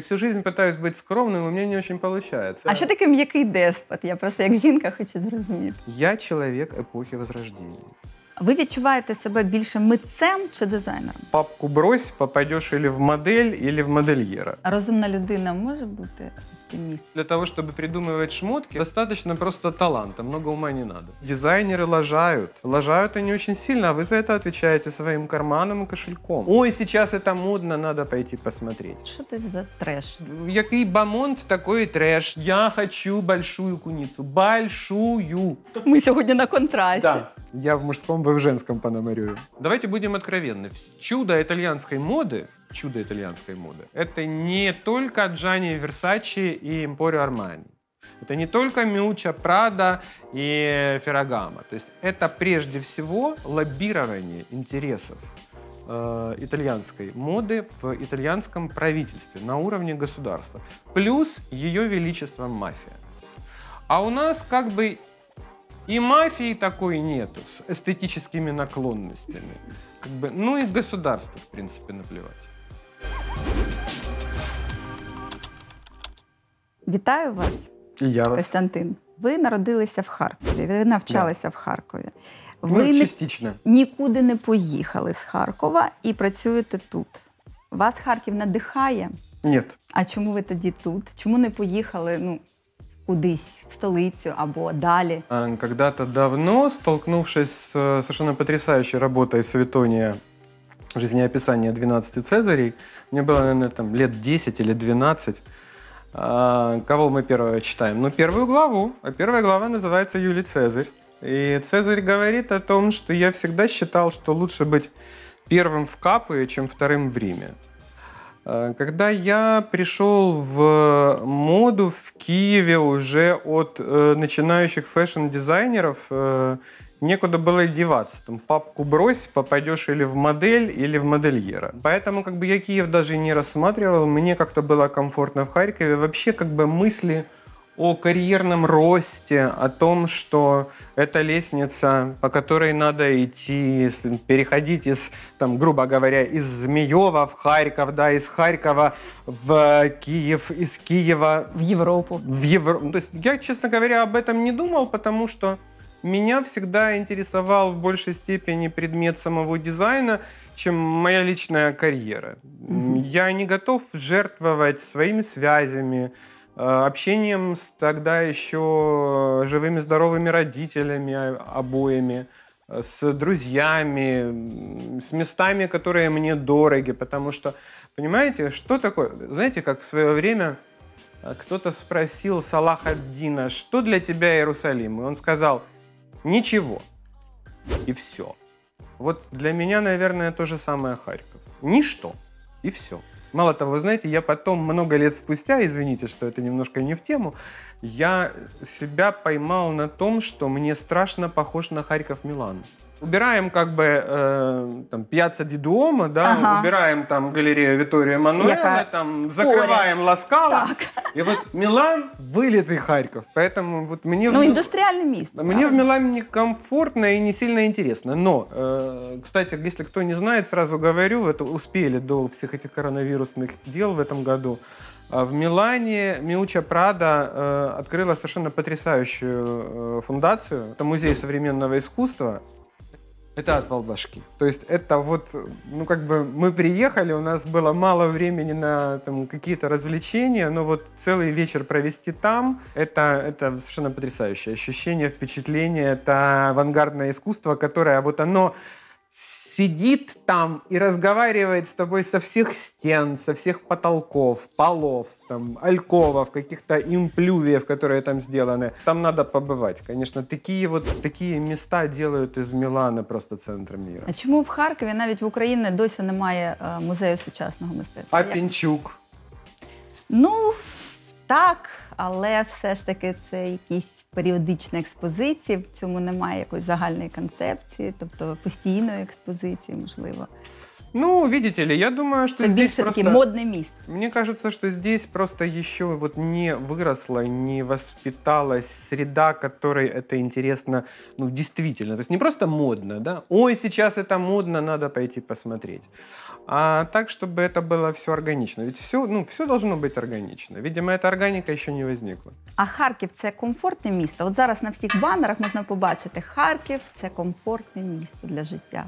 всю, всю жизнь пытаюсь быть скромным, и у меня не очень получается. А що таке м'який деспот? Я просто як жінка хочу зрозуміти. Я человек эпохи Возрождения. Ви відчуваєте себе більше митцем чи дизайнером? Папку брось, попадешь или в модель, или в модельера. Розумна людина може бути оптиміст. Для того, чтобы придумывать шмотки, достаточно просто таланта, много ума не надо. Дизайнеры лажают. Лажают они очень сильно, а вы за это отвечаете своим карманом и кошельком. Ой, сейчас это модно, надо пойти посмотреть. Що ти за треш? Який бамонт, такой и трэш. Я хочу большую куницу. Большую. Ми сьогодні на контрасті. Я в мужском, вы в женском пономарю. Давайте будем откровенны. Чудо итальянской моды, чудо итальянской моды, это не только Джанни Версачи и Эмпорио Армани. Это не только Мюча, Прада и Феррагама. То есть это прежде всего лоббирование интересов э, итальянской моды в итальянском правительстве на уровне государства. Плюс ее величество мафия. А у нас как бы и мафии такой нету с эстетическими наклонностями. Как бы, ну и государству, в принципе, наплевать. Вітаю вас, И я вас. Костянтин. Ви народилися в Харкові, ви навчалися в Харкові. Ну, Ви не, частично. нікуди не поїхали з Харкова і працюєте тут. Вас Харків надихає. Нет. А чому ви тоді тут? Чому не поїхали ну, кудись, в столицю або далі? А, Когда-то давно, столкнувшись с э, совершенно потрясающей работой Светония «Жизнеописание 12 Цезарей», мне было, наверное, там лет 10 или 12, А, Кого мы первого читаем? Ну, первую главу. А первая глава называется «Юлий Цезарь». И Цезарь говорит о том, что я всегда считал, что лучше быть первым в Капуе, чем вторым в Риме. А, Когда я пришел в моду в Киеве уже от э, начинающих fashion-дизайнеров, э, некуда было деваться. Там папку брось, попадешь или в модель, или в модельера. Поэтому как бы я Киев даже не рассматривал. Мне как-то было комфортно в Харькове. Вообще как бы мысли о карьерном росте, о том, что это лестница, по которой надо идти, переходить из, там, грубо говоря, из Змеева в Харьков, да, из Харькова в Киев, из Киева В Європу. в Европу. То есть я, честно говоря, об этом не думал, потому что меня всегда интересовал в большей степени предмет самого дизайна, чем моя личная карьера. Мгм. Я не готов жертвовать своими связями, общением с тогда еще живыми, здоровыми родителями а- обоими, э, с друзьями, с местами, которые мне дороги, потому что, понимаете, что такое? Знаете, как в свое время кто-то спросил Салаха Дина, что для тебя Иерусалим? И он сказал, ничего. И все. Вот для меня, наверное, то же самое Харьков. Ничто. И все. Мало того, вы знаете, я потом, много лет спустя, извините, что это немножко не в тему, я себя поймал на том, что мне страшно похож на Харьков-Милан. Убираем как бы э, там Пьяцца Ди Дуомо, да, Ага. убираем там галерею Витория Мануэла, Яка там закрываем Ласкала. Так. И вот Милан вылитый Харьков, поэтому вот мне, Ну, в, індустріальне місто. мне в правильно? Милане комфортно и не сильно интересно. Но, э, кстати, если кто не знает, сразу говорю, это успели до всех этих коронавирусных дел в этом году. А В Милане Миуча Прада э, открыла совершенно потрясающую э, фундацию. Это музей современного искусства. Это отвал башки. То есть это вот, ну как бы мы приехали, у нас было мало времени на там, какие-то развлечения, но вот целый вечер провести там, это, это совершенно потрясающее ощущение, впечатление. Это авангардное искусство, которое вот оно сидит там и разговаривает с тобой со всех стен, со всех потолков, полов, там, альковов, каких-то имплювиев, которые там сделаны. Там надо побывать. Конечно, такие вот такие места делают из Милана просто центром мира. А чому в Харкові навіть в Україні досі немає е, музею сучасного мистецтва? А Як? Пінчук? Ну так, але все ж таки це якісь періодичні експозиції. В цьому немає якоїсь загальної концепції, тобто постійної експозиції, можливо. Ну, видите ли, я думаю, что Це здесь більше просто... таке модне місце. Мне кажется, что здесь просто еще вот не выросла, не воспиталась среда, которой это интересно, ну, действительно. То есть не просто модно, да, ой, сейчас это модно, надо пойти посмотреть. А так, чтобы это было все органично. Ведь все, ну, все должно быть органично. Видимо, эта органика еще не возникла. А Харків це комфортне місто. От зараз на всіх банерах можна побачити Харків це комфортне місце для життя.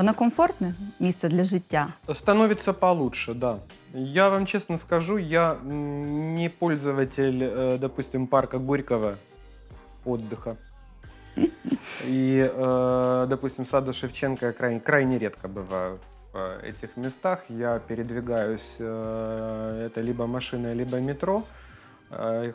Воно комфортне місце для життя. Становится получше, да. Я вам честно скажу, я не пользователь, э, допустим, парка Горького отдыха. И, э, допустим, сада Шевченко я крайне, крайне редко бываю в э, этих местах. Я передвигаюсь, э, это либо машиной, либо метро.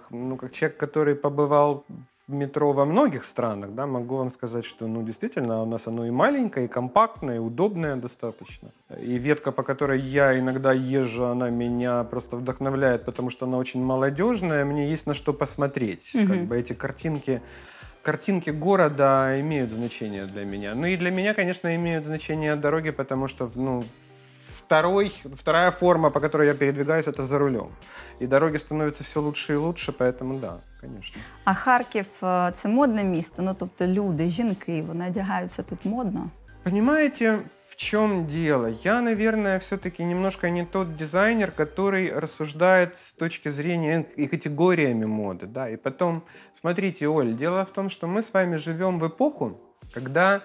Ну, как человек, который побывал в метро во многих странах, да, могу вам сказать, что, ну, действительно, у нас оно и маленькое, и компактное, и удобное достаточно. И ветка, по которой я иногда езжу, она меня просто вдохновляет, потому что она очень молодежная, мне есть на что посмотреть. Мгм. Как бы эти картинки, картинки города имеют значение для меня. Ну и для меня, конечно, имеют значение дороги, потому что, ну, второй, вторая форма, по которой я передвигаюсь, это за рулем. И дороги становятся все лучше и лучше, поэтому да, конечно. А Харків е, це модне місто. Ну тобто люди, жінки, вони одягаються тут модно. Понимаете, в чем дело? Я, наверное, все-таки немножко не тот дизайнер, который рассуждает с точки зрения и категориями моды, да. И потом, смотрите, Оль, дело в том, что мы с вами живем в эпоху, когда э,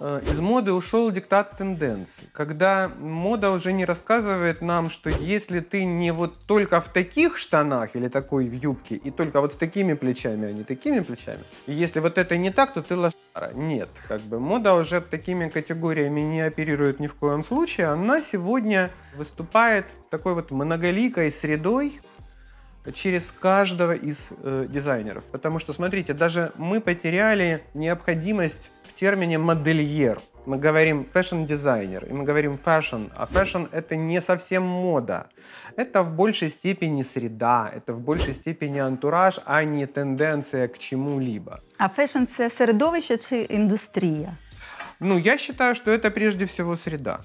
из моды ушел диктат тенденций, когда мода уже не рассказывает нам, что если ты не вот только в таких штанах или такой в юбке, и только вот с такими плечами, а не такими плечами, и если вот это не так, то ты лошара. Нет, как бы мода уже такими категориями не оперирует ни в коем случае. Она сегодня выступает такой вот многоликой средой, через каждого из э, дизайнеров. Потому что, смотрите, даже мы потеряли необходимость в термине модельер. Мы говорим fashion-дизайнер, и мы говорим fashion, а fashion это не совсем мода. Это в большей степени среда, это в большей степени антураж, а не тенденция к чему-либо. А fashion це середовище чи індустрія? Ну, я считаю, что это прежде всего среда.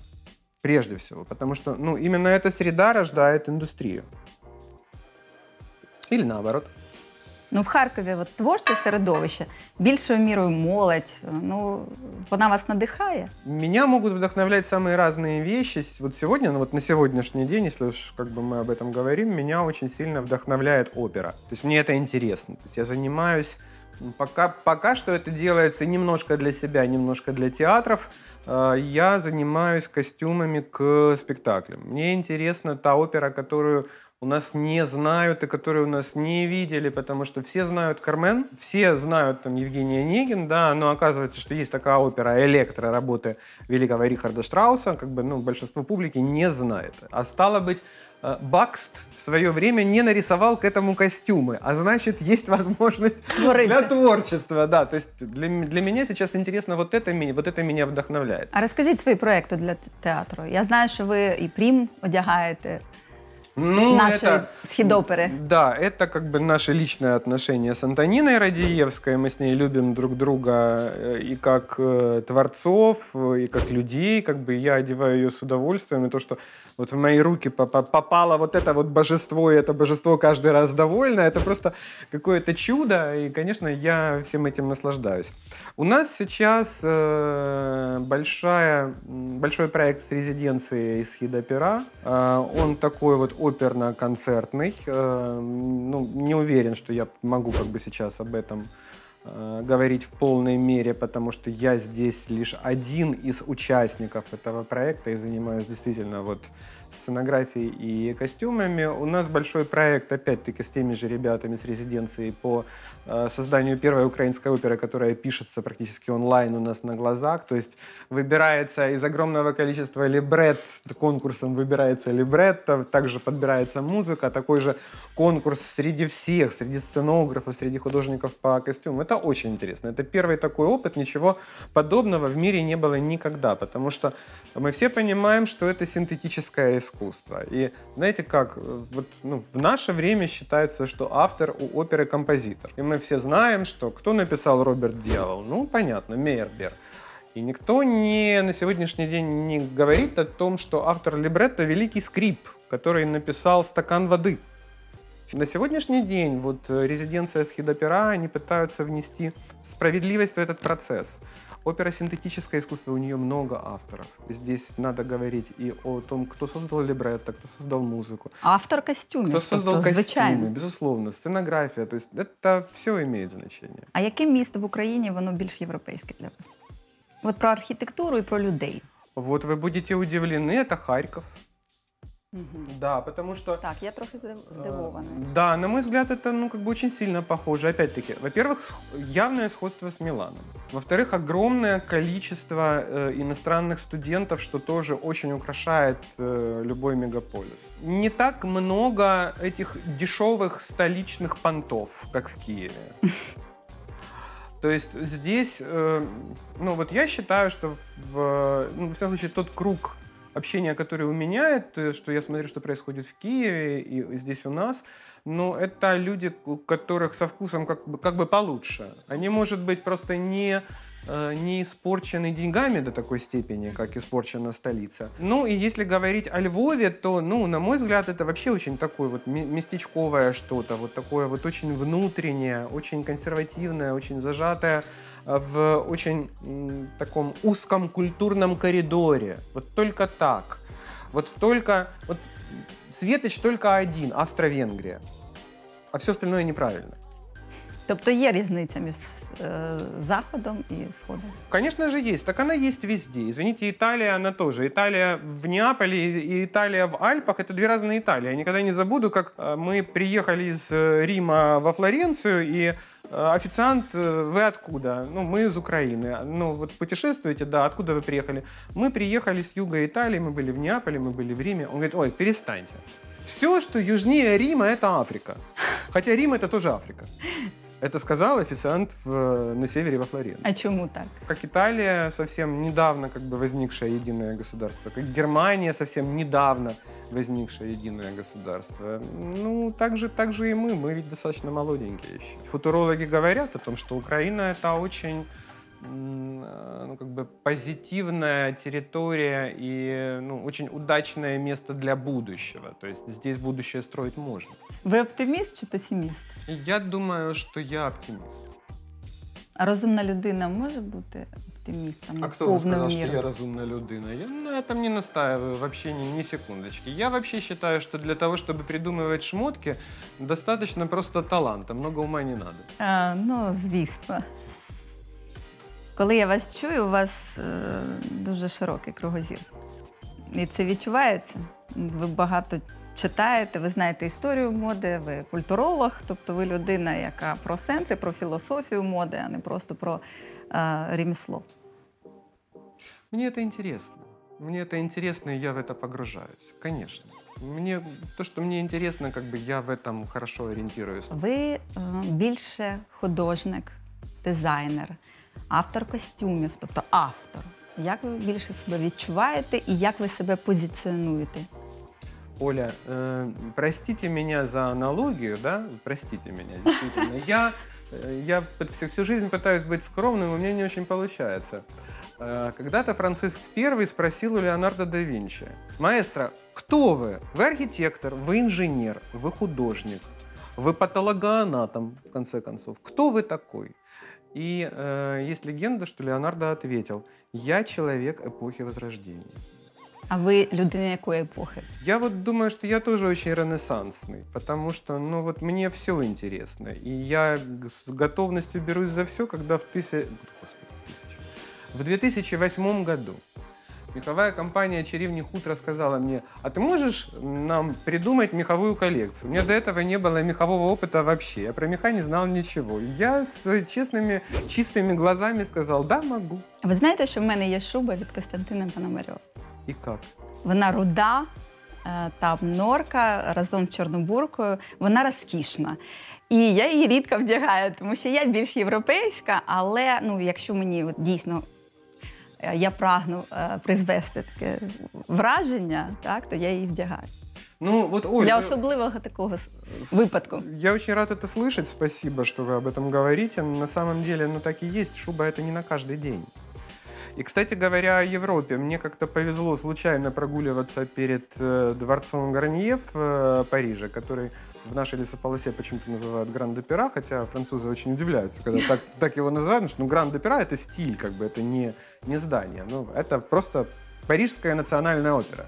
Прежде всего, потому что, ну, именно эта среда рождает индустрию. Или наоборот. Ну, в Харкові от, творче середовище, більшою мірою молодь. Ну, вона вас надихає. Меня могут вдохновлять самые разные вещи. С- Вот сегодня, ну вот на сегодняшний день, если уж как бы мы об этом говорим, меня очень сильно вдохновляет опера. То есть мне это интересно. То есть я занимаюсь м, Пока, пока что это делается немножко для себя, немножко для театров. Э, Я занимаюсь костюмами к спектаклям. Мне интересна та опера, которую у нас не знают и которые у нас не видели, потому что все знают Кармен, все знают там Евгения Онегин, да, но оказывается, что есть такая опера «Электро» работы великого Рихарда Штрауса, как бы, ну, большинство публики не знает. А стало быть, э, Бакст в свое время не нарисовал к этому костюмы, а значит, есть возможность Творити. для творчества, да. То есть для, м- для меня сейчас интересно вот это, меня- вот это меня вдохновляет. А розкажіть свої проекти для т- театру. Я знаю, що ви і прім одягаєте Ну, нашої это- східопери. Да, это как бы наше личное отношение с Антониной Радиевской. Мы с ней любим друг друга э, и как э, творцов, и как людей. Как бы я одеваю ее с удовольствием. И то, что вот в мои руки попа- попало вот это вот божество, и это божество каждый раз довольно, это просто какое-то чудо. И, конечно, я всем этим наслаждаюсь. У нас сейчас э, большая, большой проект с резиденцией из Хидопера. Э, он такой вот оперно-концертный. Э, ну, не уверен, что я могу как бы сейчас об этом э, говорить в полной мере, потому что я здесь лишь один из участников этого проекта и занимаюсь действительно вот сценографией и костюмами. У нас большой проект, опять-таки, с теми же ребятами с резиденцией по э, созданию первой украинской оперы, которая пишется практически онлайн у нас на глазах. То есть выбирается из огромного количества либрет, конкурсом выбирается либретто, также подбирается музыка, такой же конкурс среди всех, среди сценографов, среди художников по костюмам. Это очень интересно. Это первый такой опыт, ничего подобного в мире не было никогда, потому что мы все понимаем, что это синтетическое искусство. И знаете как, вот ну, в наше время считается, что автор у оперы композитор. И мы все знаем, что кто написал Роберт Дьявол? Ну, понятно, Мейербер. И никто не, на сегодняшний день не говорит о том, что автор либретто – великий скрип, который написал «Стакан воды». На сегодняшний день вот э, резиденция Схидопера, они пытаются внести справедливость в этот процесс. Опера синтетическое искусство, у нее много авторов. Здесь надо говорить и о том, кто создал либретто, кто создал музыку. Автор костюмів. Кто создал тобто, костюмы, звичайно. безусловно, сценография. То есть это все имеет значение. А яке місто в Україні воно більш європейське для вас? От про архітектуру і про людей. Вот вы будете удивлены, это Харьков. Да, потому что Так, я трохи здив- здивована. Э, Да, на мой взгляд, это ну, как бы очень сильно похоже. Опять-таки, во-первых, явное сходство с Миланом. Во-вторых, огромное количество э, иностранных студентов, что тоже очень украшает э, любой мегаполис. Не так много этих дешевых столичных понтов, как в Киеве. То есть здесь, э, ну вот я считаю, что в, ну, во всяком случае, тот круг общения, который у меня, это что я смотрю, что происходит в Киеве и здесь у нас, но это люди, у которых со вкусом как бы, как бы получше. Они, может быть, просто не, не испорчены деньгами до такой степени, как испорчена столица. Ну и если говорить о Львове, то, ну, на мой взгляд, это вообще очень такое вот ме- местечковое что-то, вот такое вот очень внутреннее, очень консервативное, очень зажатое э, в очень м, таком узком культурном коридоре. Вот только так. Вот только... Вот Светоч только один, Австро-Венгрия. А все остальное неправильно. Тобто є різниця між е, Заходом і Сходом. Конечно же есть. Так она есть везде. Извините, Италия, она тоже. Италия в Неаполе и Италия в Альпах – это две разные Италии. Я никогда не забуду, как э, мы приехали из э, Рима во Флоренцию, и э, официант, э, вы откуда? Ну, мы из Украины. Ну, вот путешествуете, да, откуда вы приехали? Мы приехали с юга Италии, мы были в Неаполе, мы были в Риме. Он говорит, ой, перестаньте. Все, что южнее Рима, это Африка. Хотя Рим – это тоже Африка. Это сказал официант в- на севере во Флоренции А чому так? как Италия совсем недавно как бы возникшее единое государство, как Германия совсем недавно возникшее единое государство. Ну, так же, так же и мы, мы ведь достаточно молоденькие еще. Футурологи говорят о том, что Украина это очень э, ну, как бы позитивная территория и ну, очень удачное место для будущего. То есть здесь будущее строить можно. Ви оптиміст чи песиміст? И я думаю, что я оптимист. А розумна людина може бути оптимістом А кто вам повною сказал, что мірою? я разумная людина? Я на этом не настаиваю вообще ни, ни секундочки. Я вообще считаю, что для того, чтобы придумывать шмотки, достаточно просто таланта, много ума не надо. А, ну, звісно. Коли я вас чую, у вас е, дуже широкий кругозір. І це відчувається. Ви багато читаєте, ви знаєте історію моди, ви культуролог, тобто ви людина, яка про сенси, про філософію моди, а не просто про е, ремесло. Мне это интересно. Мне это интересно, и я в это погружаюсь. Конечно. Мне то, что мне интересно, как бы я в этом хорошо ориентируюсь. Ви е, більше художник, дизайнер, автор костюмів, тобто автор. Як ви більше себе відчуваєте і як ви себе позиціонуєте? Оля, э, простите меня за аналогию, да? Простите меня, действительно. Я, э, я всю, всю жизнь пытаюсь быть скромным, у меня не очень получается. Э, Когда-то Франциск I спросил у Леонардо да Винчи, «Маэстро, кто вы? Вы архитектор, вы инженер, вы художник, вы патологоанатом, в конце концов. Кто вы такой?» И э, есть легенда, что Леонардо ответил, «Я человек эпохи Возрождения». А ви людина якої епохи? Я вот думаю, что я тоже очень ренессансный, потому что, ну вот мне все интересно, и я г- с готовностью берусь за все, когда в, тысяча... Господи, в тысячу. в 2008 году меховая компания «Черевни Худ» рассказала мне, а ты можешь нам придумать меховую коллекцию? У меня до этого не было мехового опыта вообще, я про меха не знал ничего. Я с честными, чистыми глазами сказал, да, могу. Ви знаєте, що в мене є шуба від Костянтина Пономарьова? И как? Вона руда, е, там норка разом з чорнобуркою. Вона розкішна. І я її рідко вдягаю, тому що я більш європейська, але ну, якщо мені от, дійсно е, я прагну е, призвести таке враження, так, то я її вдягаю. Ну вот, Оль, Для ну- особливого такого с- випадку. Я очень рад это слышать. Спасибо, что вы об этом говорите. На самом деле, ну так и есть. Шуба это не на каждый день. И, кстати говоря, о Европе. Мне как-то повезло случайно прогуливаться перед э, дворцом Гарнье в э, Париже, который в нашей лесополосе почему-то называют Гранд-Опера, хотя французы очень удивляются, когда так, так его называют, потому что ну, Гранд-Опера — это стиль, как бы, это не, не здание. Ну, это просто Парижская национальная опера.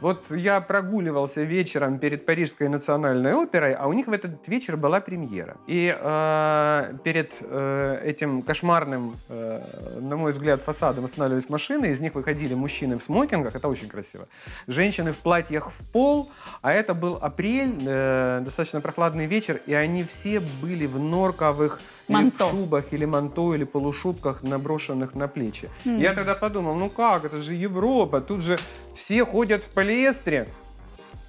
Вот я прогуливался вечером перед Парижской национальной оперой, а у них в этот вечер была премьера. И э, перед э, этим кошмарным, э, на мой взгляд, фасадом останавливались машины, из них выходили мужчины в смокингах, это очень красиво, женщины в платьях в пол, а это был апрель, э, достаточно прохладный вечер, и они все были в норковых Манто. или в шубах, или манто, или полушубках, наброшенных на плечи. Я тогда подумал, ну как, это же Европа, тут же все ходят в полиэстре,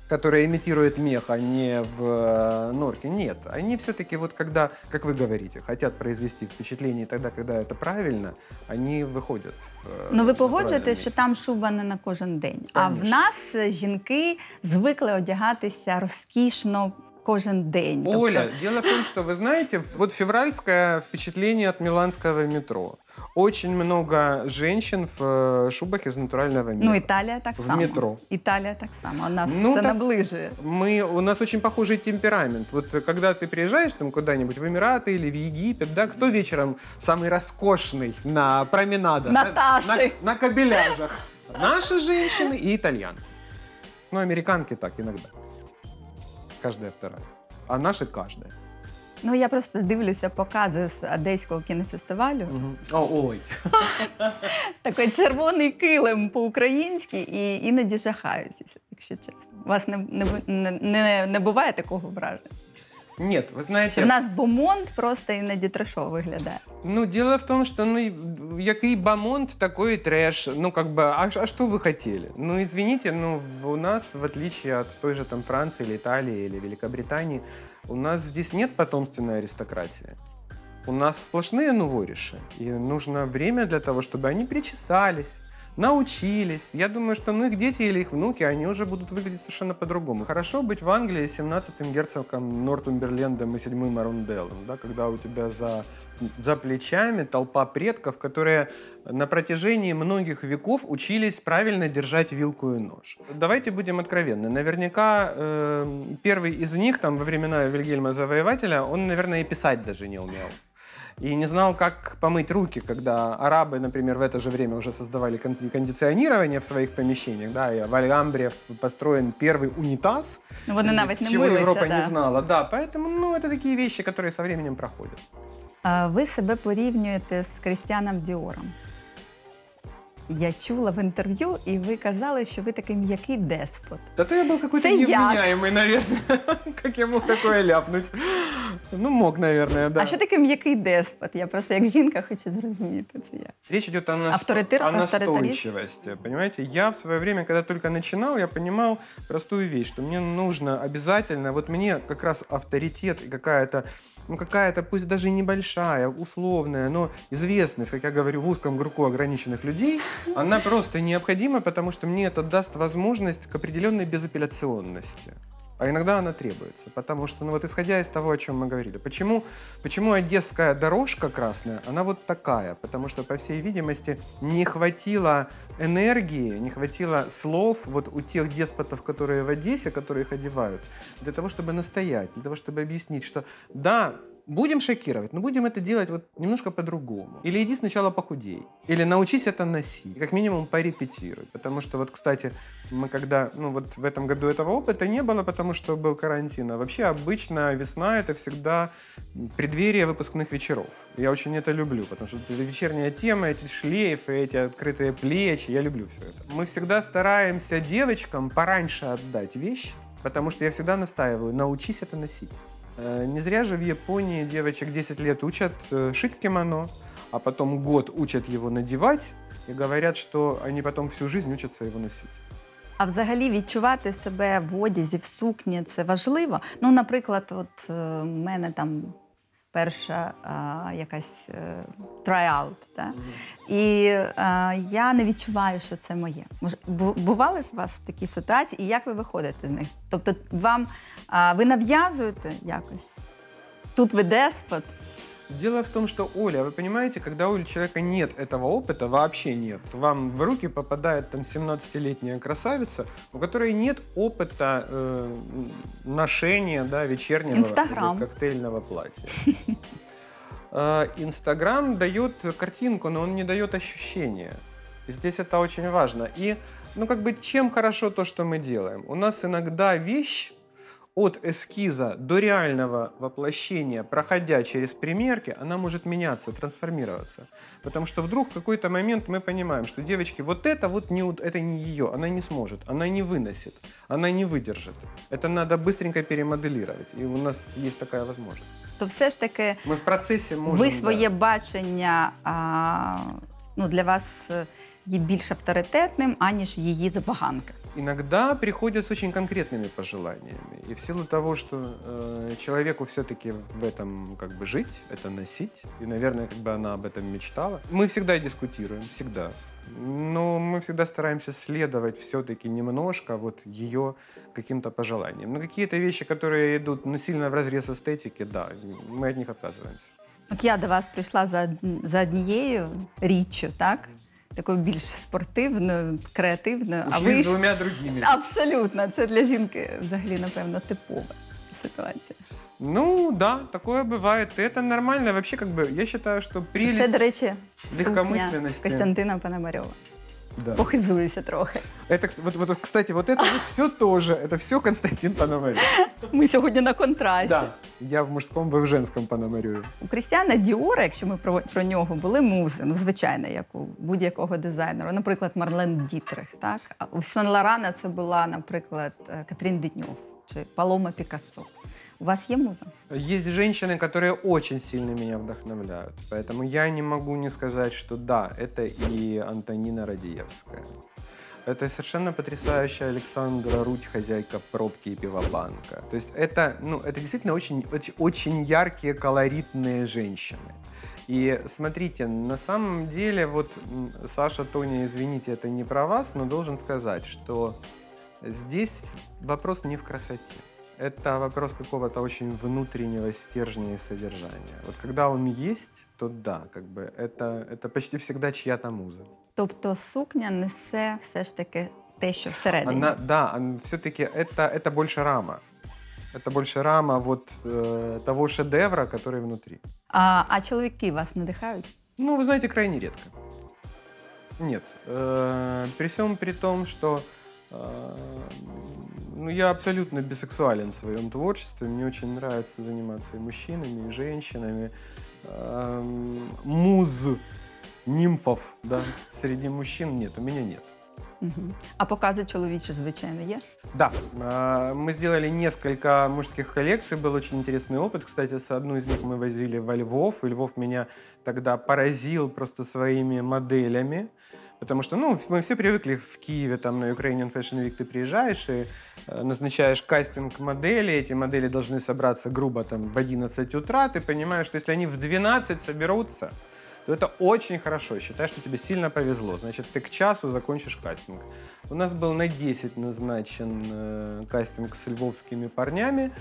который имитирует мех, а не в э, норке. Нет, они все-таки вот когда, как вы говорите, хотят произвести впечатление тогда, когда это правильно, они выходят. в, э, Ну, ви натуральный погоджуєтесь, мех. що там шуба не на кожен день. А в Конечно. нас е, жінки звикли одягатися розкішно кожен день. Тобто Оля, дело в том, что вы знаете, вот февральское впечатление от миланского метро. Очень много женщин в э, шубах из натурального меха. Ну, Італія так В само. метро. Італія так само. Нас Ну, це так- наближує. Мы, у нас очень похожий темперамент. Вот э, когда ты приезжаешь там куда-нибудь в Эмираты или в Египет, да, кто вечером самый роскошный на променадах? Наташи. На, на, на кабеляжах. Наши женщины и итальянки. Ну, американки так иногда. Каждая вторая. А наша каждая. Ну я просто дивлюся покази з Одеського кінофестивалю. О, ой. Такий червоний килим по-українськи і іноді жахаюся, якщо чесно. У вас не, не, не, не, не буває такого враження? Нет, вы Що знаете, в нас бомонд просто іноді трешово виглядає. ну, дело в том, что, ну, и- який бамонт, такой и трэш. Ну, как бы, а, ш- а что вы хотели? Ну, извините, ну, в- у нас, в отличие от той же там Франции или Италии или Великобритании, у нас здесь нет потомственной аристократии. У нас сплошные нувориши, и нужно время для того, чтобы они причесались, научились. Я думаю, что ну их дети или их внуки, они уже будут выглядеть совершенно по-другому. Хорошо быть в Англии 17-м герцогом Нортумберлендом и 7-м Арунделом, да, когда у тебя за, за плечами толпа предков, которые на протяжении многих веков учились правильно держать вилку и нож. Давайте будем откровенны. Наверняка э, первый из них, там, во времена Вильгельма Завоевателя, он, наверное, и писать даже не умел и не знал, как помыть руки, когда арабы, например, в это же время уже создавали кон- кондиционирование в своих помещениях, да, и в Альгамбре построен первый унитаз, Ну, Вони навіть не чего милися. Европа да. не знала, да, поэтому, ну, это такие вещи, которые со временем проходят. А Ви себе порівнюєте з Крістіаном Діором. Я чула в інтерв'ю, і ви казали, що ви такий м'який деспот. Да то я был какой-то Это я. невменяемый, наверное. Как я мог такое ляпнуть? Ну, мог, наверное, да. А що таке м'який деспот? Я просто як жінка хочу зрозуміти це як. Речь идет о, нас... Авторитар- о авторитаризм? настойчивости. Понимаете, я в свое время, когда только начинал, я понимал простую вещь, что мне нужно обязательно, вот мне как раз авторитет и какая-то, ну какая-то, пусть даже небольшая, условная, но известность, как я говорю, в узком кругу ограниченных людей, она просто необходима, потому что мне это даст возможность к определенной безапелляционности. А иногда она требуется, потому что, ну вот исходя из того, о чем мы говорили, почему, почему одесская дорожка красная, она вот такая, потому что, по всей видимости, не хватило энергии, не хватило слов вот у тех деспотов, которые в Одессе, которые их одевают, для того, чтобы настоять, для того, чтобы объяснить, что да, будем шокировать, но будем это делать вот немножко по-другому. Или иди сначала похудей, или научись это носить, как минимум порепетируй, потому что вот, кстати, мы когда, ну вот в этом году этого опыта не было, потому что был карантин, а вообще обычно весна это всегда преддверие выпускных вечеров. Я очень это люблю, потому что это вечерняя тема, эти шлейфы, эти открытые плечи, я люблю все это. Мы всегда стараемся девочкам пораньше отдать вещь, потому что я всегда настаиваю, научись это носить. Э, Не зря же в Японии девочек 10 лет учат э, шить кимоно, а потом год учат его надевать и говорят, что они потом всю жизнь учатся его носить. А взагалі відчувати себе в одязі, в сукні це важливо. Ну, наприклад, от е, в мене там перша а, якась е, трайаут. Да? І а, я не відчуваю, що це моє. Може, бу- бували у вас такі ситуації, і як ви виходите з них? Тобто, вам а, ви нав'язуєте якось? Тут ви деспот, Дело в том, что, Оля, вы понимаете, когда у человека нет этого опыта, вообще нет, вам в руки попадает там 17-летняя красавица, у которой нет опыта э, ношения да, вечернего коктейльного платья. Э, Инстаграм дает картинку, но он не дает ощущения. И Здесь это очень важно. И, ну, как бы, чем хорошо то, что мы делаем? У нас иногда вещь от эскиза до реального воплощения, проходя через примерки, она может меняться, трансформироваться. Потому что вдруг в какой-то момент мы понимаем, что девочки, вот это вот не, это не ее, она не сможет, она не выносит, она не выдержит. Это надо быстренько перемоделировать. И у нас есть такая возможность. То все ж таки Мы в процессе можем... ви да. своє бачення а, ну, для вас е, є більш авторитетним, аніж її забаганка. иногда приходят с очень конкретными пожеланиями. И в силу того, что э, человеку все-таки в этом как бы жить, это носить, и, наверное, как бы она об этом мечтала, мы всегда дискутируем, всегда. Но мы всегда стараемся следовать все-таки немножко вот ее каким-то пожеланиям. Но какие-то вещи, которые идут ну, сильно в разрез эстетики, да, мы от них отказываемся. От я до вас прийшла за, од- за однією річчю, так? Такою більш спортивною, креативною. а Ушли ви с ж двумя другими. абсолютно це для жінки взагалі, напевно, типова ситуація. Ну, да, такое бывает. И это нормально. Вообще, как бы, я считаю, что прелесть... Це, до речі, сукня легкомисленності. Костянтина Пономарьова. Да. Похизуюся трохи. Это, кс- вот, вот, кстати, вот это вот все тоже, это все Константин Пономарев. Ми сьогодні на контрасті. Я в мужском, вы в женском Пономареве. У Крістіана Діора, якщо ми про, про нього були музи, ну звичайно, як у будь-якого дизайнера, наприклад, Марлен Дітрих. Так? А у Сен Лорана це була, наприклад, е, Катрін Дітньов чи Палома Пікассо. У вас є муза? Есть женщины, которые очень сильно меня вдохновляют. Поэтому я не могу не сказать, что да, это и Антонина Радиевская. Это совершенно потрясающая Александра Руть, хозяйка пробки и пивобанка. То есть это, ну, это действительно очень, очень, очень яркие, колоритные женщины. И смотрите, на самом деле, вот Саша, Тоня, извините, это не про вас, но должен сказать, что здесь вопрос не в красоте. Это вопрос какого-то очень внутреннего стержня и содержания. Вот когда он есть, то да, как бы это, это почти всегда чья-то муза. Тобто сукня несе все ж таки те, що всередині. Она, да, все-таки это, это больше рама. Это больше рама вот э, того шедевра, который внутри. А, а чоловіки вас надихають? Ну, вы знаете, крайне редко. Нет. Э, при всем при том, что э, ну, я абсолютно бисексуален в своем творчестве. Мне очень нравится заниматься и мужчинами, и женщинами. Эм, муз, нимфов, да, среди мужчин нет, у меня нет. Угу. А покази чоловічі, звичайно, є? Да, а, мы сделали несколько мужских коллекций, был очень интересный опыт. Кстати, с одну из них мы возили во Львов, и Львов меня тогда поразил просто своими моделями. Потому что, ну, мы все привыкли в Киеве, там, на Ukrainian Fashion Week ты приезжаешь и э, назначаешь кастинг модели, эти модели должны собраться грубо там в 11 утра, ты понимаешь, что если они в 12 соберутся, то это очень хорошо. Считай, что тебе сильно повезло. Значит, ты к часу закончишь кастинг. У нас был на 10 назначен э, кастинг с львовскими парнями.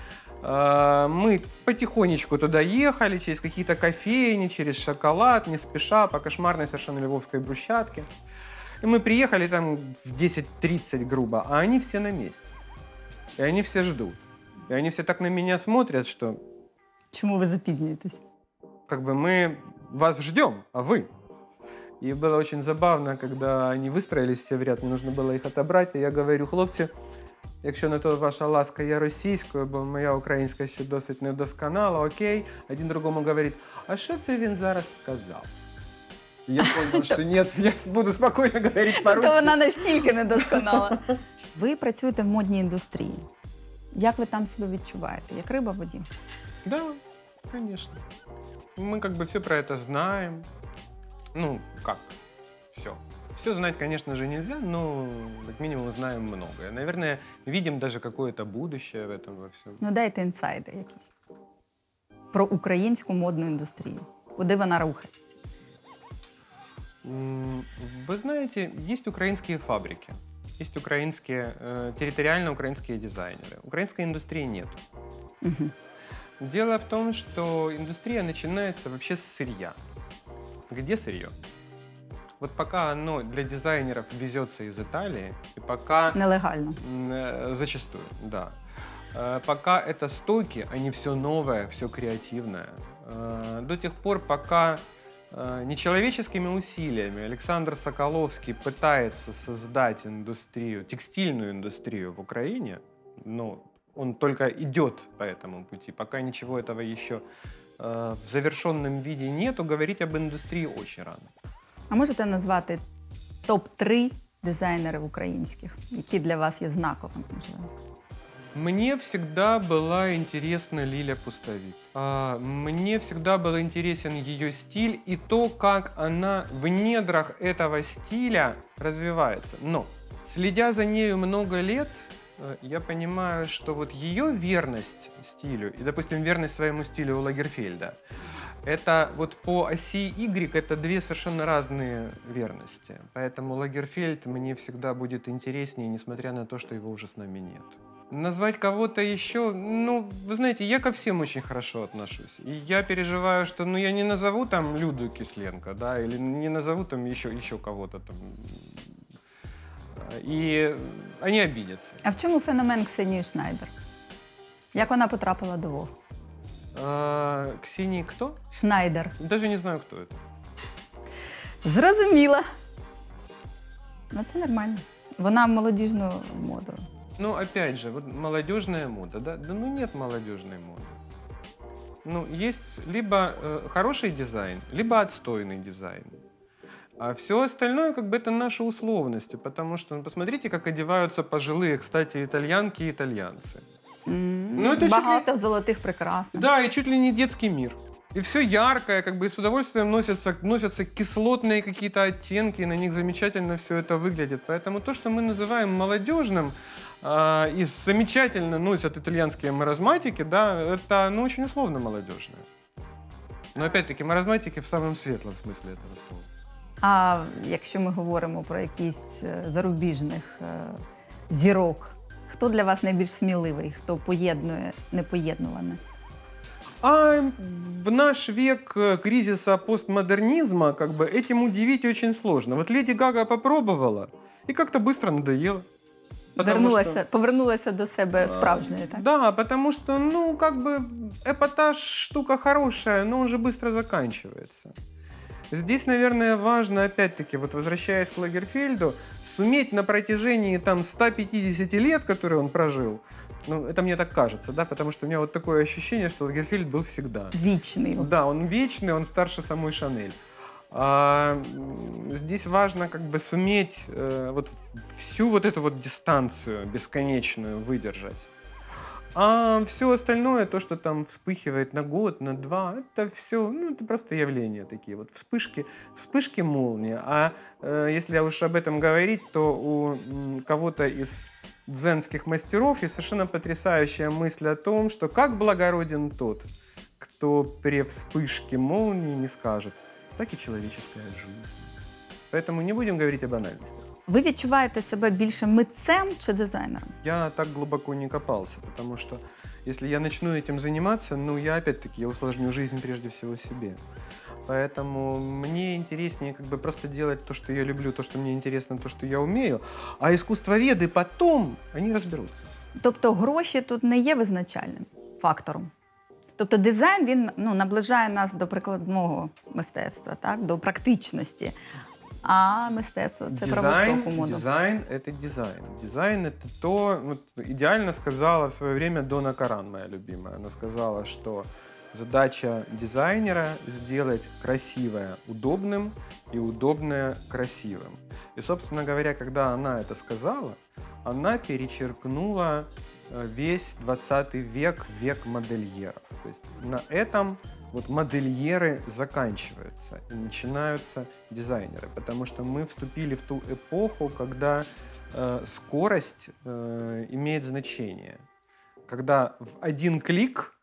Э, мы потихонечку туда ехали, через какие-то кофейни, через шоколад, не спеша, по кошмарной совершенно львовской брусчатке. И мы приехали там в 10.30 грубо, а они все на месте. И они все ждут. И они все так на меня смотрят, что Чому ви запізнюєтесь? как бы мы вас ждем, а вы. И было очень забавно, когда они выстроились все в ряд, мне нужно было их отобрать, и я говорю, хлопці, якщо не то ваша ласка, я російською, бо моя українська ще досить недосконала, окей. Один другому говорить, а що це він зараз сказав? Я понял, що ні, я буду спокійно говорити То по-русски. вона настільки недосконала. Ви працюєте в модній індустрії. Як ви там себе відчуваєте? Як риба в воді? Да, конечно. Мы как бы все про это знаем. Ну, как? Все. Все знать, конечно же, нельзя, но как минимум знаем многое. Наверное, видим даже какое-то будущее в этом во всем. Ну дайте інсайди якісь про українську модну індустрію. Куди вона рухається? Вы знаете, есть украинские фабрики, есть украинские, э, территориально украинские дизайнеры. Украинской индустрии нет. Дело в том, что индустрия начинается вообще с сырья. Где сырье? Вот пока оно для дизайнеров везется из Италии, и пока... Нелегально. Э, зачастую, да. Э, пока это стойки, а не все новое, все креативное. Э, до тех пор, пока нечеловеческими усилиями Александр Соколовский пытается создать индустрию, текстильную индустрию в Украине, ну, он только идет по этому пути. Пока ничего этого еще в завершенном виде нету, говорить об индустрии очень рано. А можете назвати топ-3 дизайнерів українських, які для вас є знаковими, можливо? Мне всегда была интересна Лиля Пустовик. А, мне всегда был интересен ее стиль и то, как она в недрах этого стиля развивается. Но, следя за нею много лет, э, я понимаю, что вот ее верность стилю и, допустим, верность своему стилю у Лагерфельда – это вот по оси Y это две совершенно разные верности. Поэтому Лагерфельд мне всегда будет интереснее, несмотря на то, что его уже с нами нет. Назвать кого-то еще, ну, вы знаете, я ко всем очень хорошо отношусь. И я переживаю, что, ну, я не назову там Люду Кисленко, да, или не назову там еще, еще кого-то там. И они обидятся. А в чому феномен Ксенії Шнайдер? Як вона потрапила до Вог? А, Ксении кто? Шнайдер. Даже не знаю, кто это. Зрозуміла. Ну, це нормально. Вона молодіжну моду. ну, опять же, вот молодежная мода, да? Да ну нет молодежной моды. Ну, есть либо э, хороший дизайн, либо отстойный дизайн. А все остальное, как бы, это наши условности, потому что, ну, посмотрите, как одеваются пожилые, кстати, итальянки и итальянцы. Ну, это Багато ли... золотых прекрасных. Да, и чуть ли не детский мир. И все яркое, как бы и с удовольствием носятся, носятся кислотные какие-то оттенки, и на них замечательно все это выглядит. Поэтому то, что мы называем молодежным, и замечательно носят итальянские маразматики, да, это ну, очень условно молодежное. Но опять-таки маразматики в самом светлом смысле этого слова. А якщо ми говоримо про якісь зарубіжних зірок, Хто для вас найбільш сміливий, хто поєднує непоєднуване? А в наш век э, кризиса постмодернизма как бы этим удивить очень сложно. Вот Леди Гага попробовала и как-то быстро надоело. Вернулася, что... повернулася до себе справжньої, так? Да, потому что, ну, как бы, эпатаж штука хорошая, но он же быстро заканчивается. Здесь, наверное, важно, опять-таки, вот возвращаясь к Лагерфельду, суметь на протяжении там 150 лет, которые он прожил, ну, это мне так кажется, да, потому что у меня вот такое ощущение, что Лагерфельд был всегда. Вечный. Да, он вечный, он старше самой Шанель. А, здесь важно как бы суметь э, вот всю вот эту вот дистанцию бесконечную выдержать. А все остальное, то, что там вспыхивает на год, на два, это все, ну, это просто явления такие, вот вспышки, вспышки молнии. А э, если уж об этом говорить, то у кого-то из дзенских мастеров есть совершенно потрясающая мысль о том, что как благороден тот, кто при вспышке молнии не скажет, так и человеческая жизнь. Поэтому не будем говорить о банальностях. Ви відчуваєте себе більше митцем чи дизайнером? Я так глубоко не копался, потому что если я начну этим заниматься, ну, я опять-таки, я усложню жизнь прежде всего себе. Поэтому мне интереснее как бы просто делать то, что я люблю, то, что мне интересно, то, что я умею. А искусствоведы потом, они разберутся. Тобто гроші тут не є визначальним фактором. Тобто дизайн він ну, наближає нас до прикладного мистецтва, так? до практичності. А мистецтво це про високу моду. Дизайн – это дизайн. Дизайн – это то, вот, идеально сказала в свое время Дона Каран, моя любимая. Она сказала, что задача дизайнера – сделать красивое удобным и удобное красивым. И, собственно говоря, когда она это сказала, она перечеркнула э, весь 20 век, век модельеров. То есть на этом вот модельеры заканчиваются и начинаются дизайнеры, потому что мы вступили в ту эпоху, когда э, скорость э, имеет значение, когда в один клик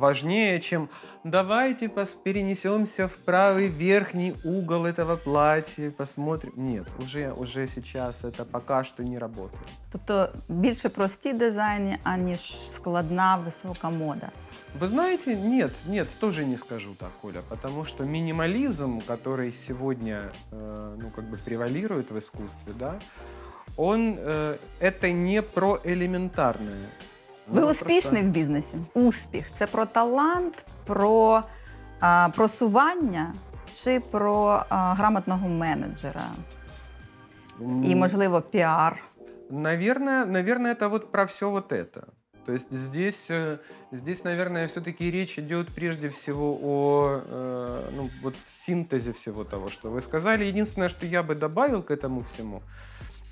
важнее, чем давайте пос- перенесемся в правый верхний угол этого платья, посмотрим. Нет, уже, уже сейчас это пока что не работает. Тобто більше прості дизайни, аніж складна висока мода. Вы знаете, нет, нет, тоже не скажу так, Оля, потому что минимализм, который сегодня, э, ну, как бы превалирует в искусстве, да, он, э, это не про элементарное. Ви Ну, успішний просто- в бізнесі? Успіх це про талант, про а, просування чи про а, грамотного менеджера і, М, можливо, піар. Наверное, наверное, это вот про все вот это. То есть здесь, э, здесь, наверное, все-таки речь идет прежде всего о э, ну, вот синтезе всего того, что вы сказали. Единственное, что я бы добавил к этому всему,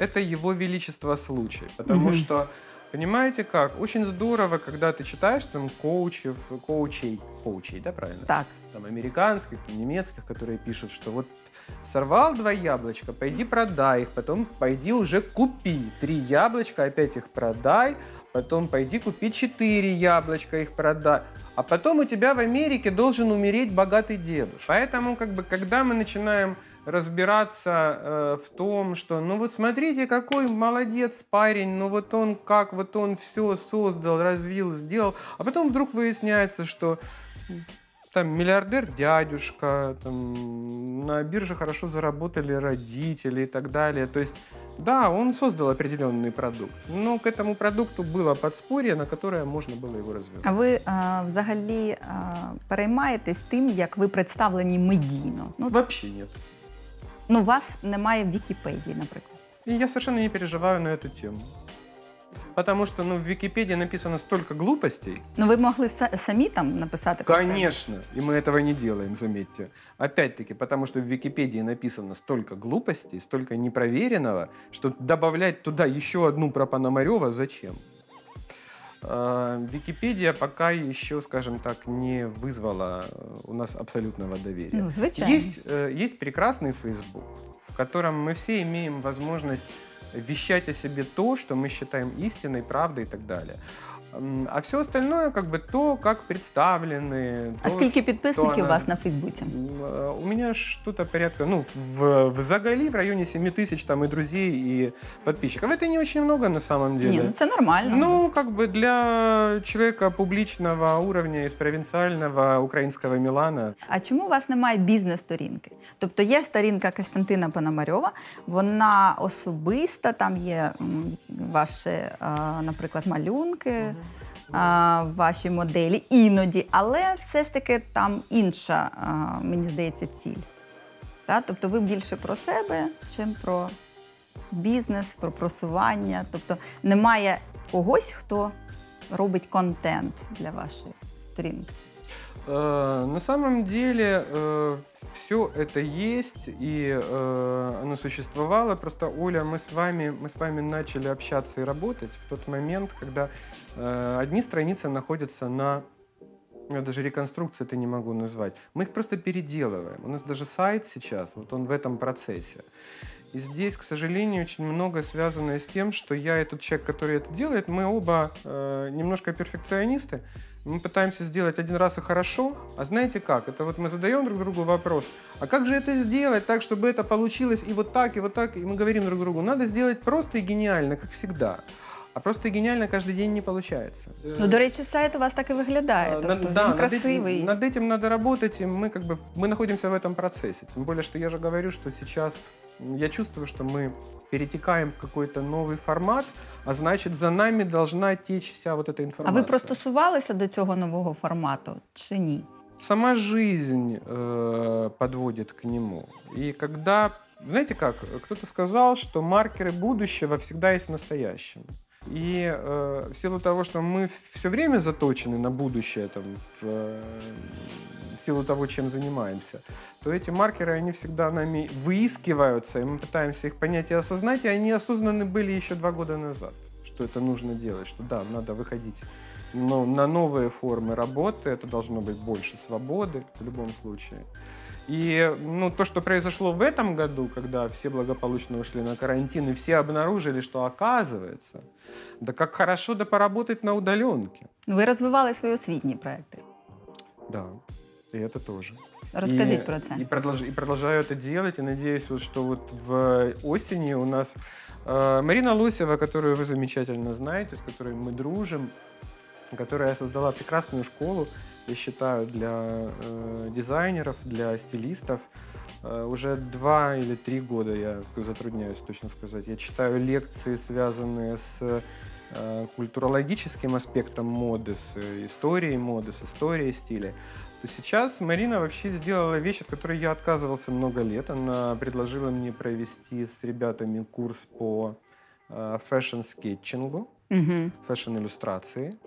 это его величество случай. Потому Мгм. что, понимаете как, очень здорово, когда ты читаешь там коучев, коучей, коучей, да, правильно? Так. там, американских, немецких, которые пишут, что вот сорвал два яблочка, пойди продай их, потом пойди уже купи три яблочка, опять их продай, потом пойди купи четыре яблочка, их продай. А потом у тебя в Америке должен умереть богатый дедушка. Поэтому, как бы, когда мы начинаем разбираться э, в том, что, ну вот смотрите, какой молодец парень, ну вот он как, вот он все создал, развил, сделал, а потом вдруг выясняется, что там миллиардер дядюшка, там, на бирже хорошо заработали родители и так далее. То есть, да, он создал определенный продукт, но к этому продукту было подспорье, на которое можно было его развивать. А ви а, взагалі а, переймаєтесь тим, як ви представлені медійно? Ну, Вообще нет. ну вас немає в Вікіпедії, наприклад. И я совершенно не переживаю на эту тему. Потому что ну, в Википедии написано столько глупостей. Ну ви могли са- самі там написати про це? Конечно. И мы этого не делаем, заметьте. Опять-таки, потому что в Википедии написано столько глупостей, столько непроверенного, что добавлять туда еще одну про Пономарева зачем? А, Википедия пока еще, скажем так, не вызвала э, у нас абсолютного доверия. Ну, звичайно. Есть, э, есть прекрасный Facebook, в котором мы все имеем возможность вещать о себе то, что мы считаем истиной, правдой и так далее. М, А все остальное, как бы то, как представлены. А то, скільки підписників у вона- вас на Фейсбуці? М, э, У меня что-то порядка, ну, в, в Загали в районе 7 тысяч там и друзей, и подписчиков. Это не очень много на самом деле. Ні, ну це нормально. Ну, как бы для человека публичного уровня из провинциального украинского Милана. А чому у вас немає бізнес-сторінки? Тобто є сторінка Костянтина Пономарьова, вона особиста, там є м, ваші, а, наприклад, малюнки, а, ваші моделі іноді, але все ж таки там інша, а, мені здається, ціль. Та? Тобто ви більше про себе, чим про бізнес, про просування. Тобто немає когось, хто робить контент для вашої сторінки. Э, На самом деле все это есть и э, оно существовало. Просто Оля, мы с вами, мы с вами начали общаться и работать в тот момент, когда э, одни страницы находятся на я даже реконструкции это не могу назвать. Мы их просто переделываем. У нас даже сайт сейчас, вот он в этом процессе. И здесь, к сожалению, очень много связано с тем, что я и тот человек, который это делает, мы оба э, немножко перфекционисты. Мы пытаемся сделать один раз и хорошо. А знаете как? Это вот мы задаем друг другу вопрос, а как же это сделать так, чтобы это получилось и вот так, и вот так? И мы говорим друг другу, надо сделать просто и гениально, как всегда. А просто и гениально каждый день не получается. Ну, до речі, сайт у вас так і виглядає. А, Тобто над- він да, над красивий. этим, над этим надо работать, и мы как бы мы находимся в этом процессе. Тем более, что я же говорю, что сейчас м, я чувствую, что мы перетекаем в какой-то новый формат, а значит, за нами должна течь вся вот эта А информация. ви простосувалися до цього нового формату чи ні? Сама жизнь э, подводит к нему. И когда, знаете как, кто-то сказал, что маркеры будущего всегда есть в настоящем. И э, в силу того, что мы все время заточены на будущее, там, в, э, в силу того, чем занимаемся, то эти маркеры, они всегда нами выискиваются, и мы пытаемся их понять и осознать, и они осознаны были еще два года назад, что это нужно делать, что да, надо выходить но на новые формы работы, это должно быть больше свободы в любом случае. И ну, то, что произошло в этом году, когда все благополучно ушли на карантин, и все обнаружили, что оказывается, да как хорошо да поработать на удаленке. Ви розвивали свої освітні проекти. Да, и это тоже. Розкажіть и, про це. И, продолж- и продолжаю это делать, и надеюсь, вот, что вот в осени у нас э, Марина Лосева, которую вы замечательно знаете, с которой мы дружим, которая создала прекрасную школу, я считаю, для э, дизайнеров, для стилистов. Э, уже два или три года, я затрудняюсь точно сказать, я читаю лекции, связанные с э, культурологическим аспектом моды, с историей моды, с историей стиля. То сейчас Марина вообще сделала вещь, от которой я отказывался много лет. Она предложила мне провести с ребятами курс по э, fashion-sketching у, фэшн-иллюстрации.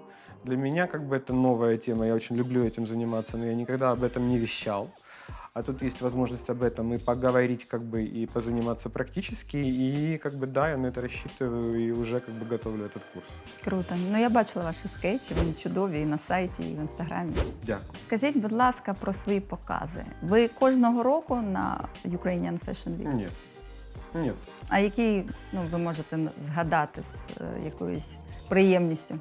Для меня как бы это новая тема, я очень люблю этим заниматься, но я никогда об этом не вещал. А тут есть возможность об этом и поговорить, как бы, и позаниматься практически. И, как бы, да, я на это рассчитываю и уже, как бы, готовлю этот курс. Круто. Ну я бачила ваші скетчі, вони чудові і на сайті, і в інстаграмі. Дякую. Скажіть, будь ласка, про свої покази. Ви кожного року на Ukrainian Fashion Week? Нет. Нет. А який ну, ви можете н- згадати з е, якоюсь приємністю?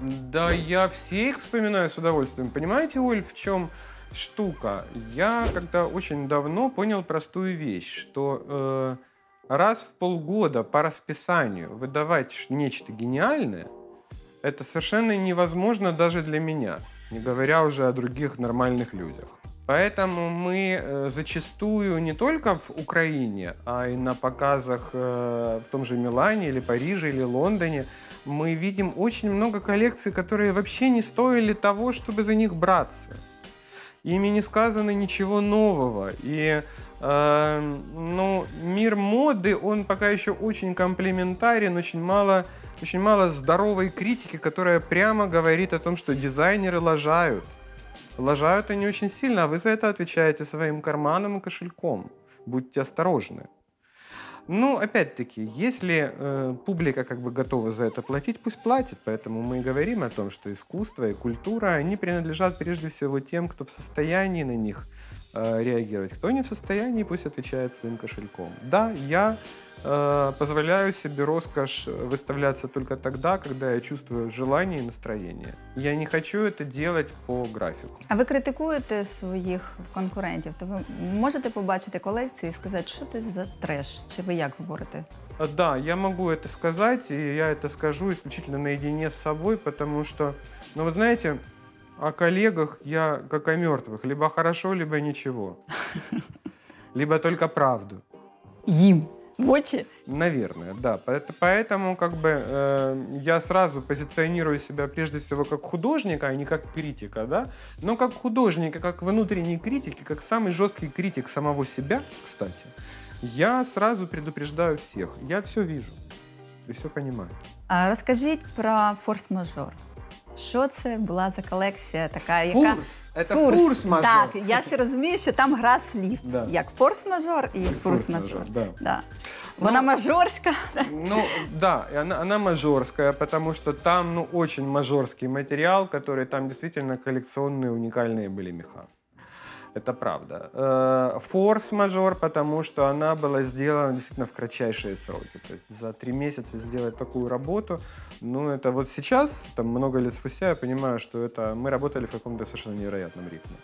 Да, я все их вспоминаю с удовольствием. Понимаете, Оль, в чем штука? Я когда очень давно понял простую вещь, что э, раз в полгода по расписанию выдавать нечто гениальное, это совершенно невозможно даже для меня, не говоря уже о других нормальных людях. Поэтому мы э, зачастую не только в Украине, а и на показах э, в том же Милане или Париже или Лондоне мы видим очень много коллекций, которые вообще не стоили того, чтобы за них браться. Ими не сказано ничего нового. И э, ну, мир моды, он пока еще очень комплементарен, очень мало, очень мало здоровой критики, которая прямо говорит о том, что дизайнеры лажают. Лажают они очень сильно, а вы за это отвечаете своим карманом и кошельком. Будьте осторожны. Ну, опять-таки, если э, публика как бы готова за это платить, пусть платит. Поэтому мы и говорим о том, что искусство и культура, они принадлежат прежде всего тем, кто в состоянии на них э, реагировать. Кто не в состоянии, пусть отвечает своим кошельком. Да, я э, позволяю себе роскошь выставляться только тогда, когда я чувствую желание и настроение. Я не хочу это делать по графику. А ви критикуєте своїх конкурентів? То ви можете побачити колекції і сказати, що це за треш? Чи ви як говорите? А, Да, я могу это сказать, и я это скажу исключительно наедине с собой, потому что, ну вы знаете, о коллегах я как о мертвых, либо хорошо, либо ничего. Либо только правду. Їм в очі? Наверное, да. Поэт- Поэтому как бы э, я сразу позиционирую себя прежде всего как художника, а не как критика, да. Но как художника, как внутренний критик, и как самый жесткий критик самого себя, кстати, я сразу предупреждаю всех. Я все вижу и все понимаю. А розкажіть про форс-мажор. Що це була за колекція така, яка Фурс. Это фурс-мажор. Так, я ще розумію, що там гра слів. Да. Як форс-мажор і Форс-мажор, фурс-мажор. да. Да. Вона мажорська. Ну, да, и она, она мажорская, потому что там, ну, очень мажорский материал, который там действительно коллекционные, уникальные были меха. Это правда. Э, Форс-мажор, потому что она была сделана действительно в кратчайшие сроки. То есть за три месяца сделать такую работу, ну, это вот сейчас, там много лет спустя, я понимаю, что это мы работали в каком-то совершенно невероятном ритме.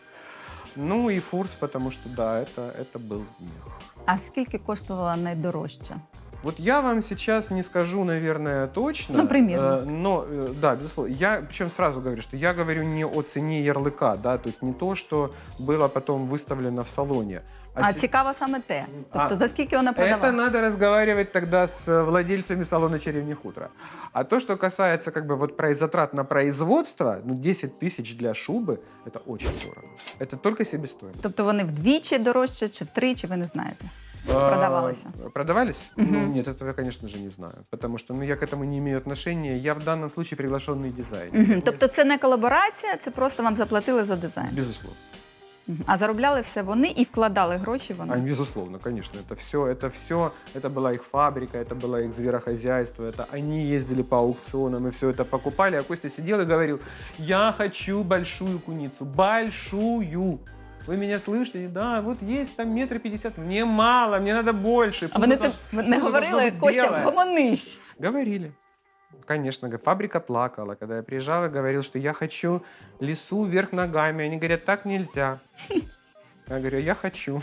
Ну и фурс, потому что, да, это, это был мех. А скільки коштувала найдорожча? Вот я вам сейчас не скажу, наверное, точно. Ну, примерно. э, но, э, да, безусловно. Я, причем сразу говорю, что я говорю не о цене ярлыка, да, то есть не то, что было потом выставлено в салоне. А, се- цікаво саме те. Тобто А, за скільки вона Это продавала? надо разговаривать тогда с э, владельцами салона «Черевни хутра». А то, что касается как бы вот про- затрат на производство, ну, 10 тысяч для шубы, это очень дорого. Это только себестоимость. Тобто вони вдвічі дорожче чи втричі, ви не знаєте. Продавалось? А, Продавались? Мгм. Ну, нет, этого я, конечно же, не знаю. Потому что ну, я к этому не имею отношения. Я в данном случае приглашенный дизайнер. Угу. Тобто це не колаборація, це просто вам заплатили за дизайн. Безусловно. Мгм. А заробляли все вони і вкладали гроші А, вони. безусловно, конечно. Это все, это все, это была их фабрика, это было их зверохозяйство, это они ездили по аукционам и все это покупали. А Костя сидел и говорил, я хочу большую куницу, большую. Вы меня слышите? Да, вот есть там метр пятьдесят. Мне мало, мне надо больше. А вони должно- не говорили, Костя, белое». вгомонись. Говорили. Конечно, фабрика плакала, когда я приезжал и говорил, что я хочу лесу вверх ногами. Они говорят, так нельзя. Я говорю, я хочу.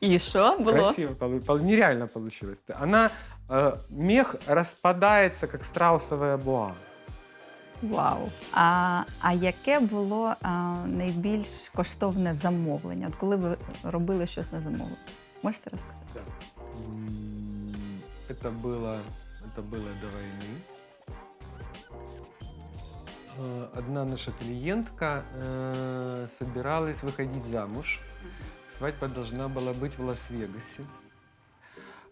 І що було? Красиво, полу- пол- нереально получилось. Она, э, мех распадается, как страусовая буа. Вау. А, а яке було а, найбільш коштовне замовлення? От коли ви робили щось на замовлення? Можете розказати? М, Это было, это было до войны. Э, Одна наша клиентка э, собиралась выходить замуж. Свадьба должна была быть в Лас-Вегасе.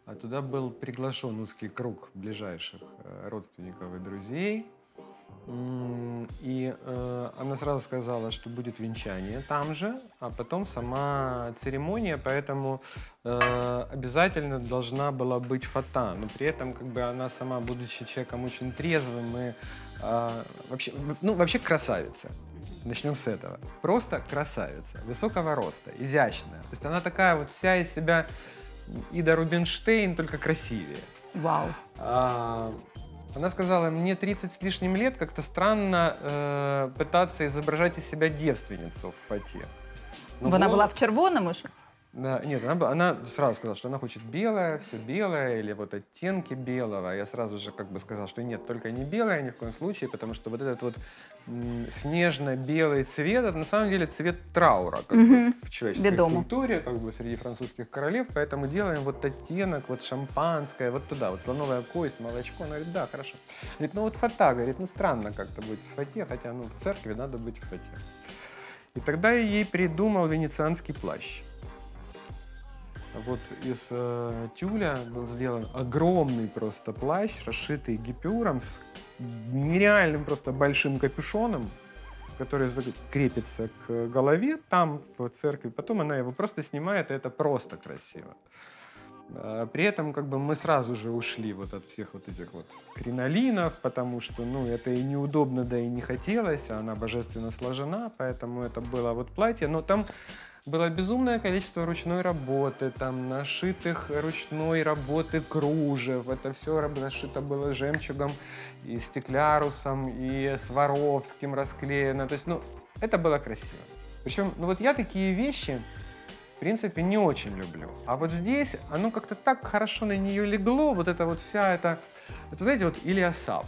А туда был приглашен узкий круг ближайших э, родственников и друзей. И э, она сразу сказала, что будет венчание там же, а потом сама церемония, поэтому э, обязательно должна была быть фата. Но при этом как бы она сама, будучи человеком очень трезвым и э, вообще, ну, вообще красавица. Начнем с этого. Просто красавица, высокого роста, изящная. То есть она такая вот вся из себя Ида Рубинштейн, только красивее. Вау. А, Она сказала, мне 30 с лишним лет, как-то странно э, пытаться изображать из себя девственницу в фате. Ну, Вона было- була в червоному ж? Да, нет, она, она сразу сказала, что она хочет белое, все белое, или вот оттенки белого. Я сразу же как бы сказал, что нет, только не белое ни в коем случае, потому что вот этот вот снежно-белый цвет, это на самом деле цвет траура как бы, Мгм. в человеческой Ведомо. культуре, как бы среди французских королев, поэтому делаем вот оттенок, вот шампанское, вот туда, вот слоновая кость, молочко. Она говорит, да, хорошо. Говорит, ну вот фата, говорит, ну странно как-то быть в фате, хотя ну в церкви надо быть в фате. И тогда я ей придумал венецианский плащ. Вот из э, тюля был сделан огромный просто плащ, расшитый гипюром с нереальным просто большим капюшоном, который крепится к голове там в церкви. Потом она его просто снимает, и это просто красиво. А, При этом как бы мы сразу же ушли вот от всех вот этих вот кринолинов, потому что, ну, это и неудобно, да и не хотелось, а она божественно сложена, поэтому это было вот платье. Но там было безумное количество ручной работы, там нашитых ручной работы кружев. Это все нашито было жемчугом и стеклярусом, и сваровским расклеено. То есть, ну, это было красиво. Причем, ну вот я такие вещи, в принципе, не очень люблю. А вот здесь оно как-то так хорошо на нее легло, вот это вот вся эта... Это, знаете, вот Илья Сап.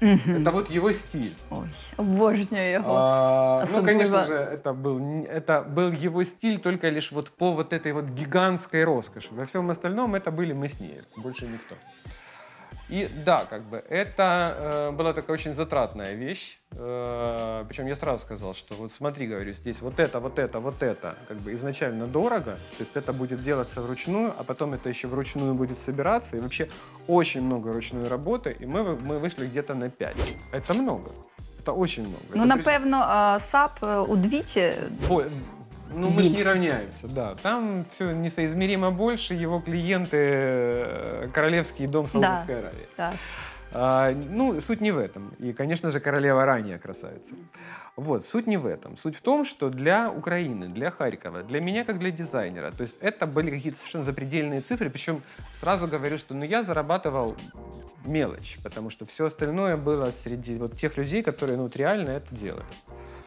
Это вот его стиль. Ой, обожнюю його. А, ну, конечно же, это был, это был его стиль только лишь вот по вот этой вот гигантской роскоши. Во всем остальном это были мы с ней, больше никто. И да, как бы это э, была такая очень затратная вещь. Э, причем я сразу сказал, что вот смотри, говорю, здесь вот это, вот это, вот это, как бы изначально дорого, то есть это будет делаться вручную, а потом это еще вручную будет собираться, и вообще очень много ручной работы, и мы, мы вышли где-то на 5. Это много. Это очень много. Ну, при- напевно, а, Сааб е, удвічі. Бо- ну, мы же не равняемся, да. Там все несоизмеримо больше. Его клиенты э, Королевский дом Саудовской Аравии. Так. А, ну, суть не в этом. И, конечно же, королева Рания красавица. Вот, суть не в этом. Суть в том, что для Украины, для Харькова, для меня как для дизайнера, то есть это были какие-то совершенно запредельные цифры, причем сразу говорю, что ну, я зарабатывал мелочь, потому что все остальное было среди вот тех людей, которые ну, вот реально это делали.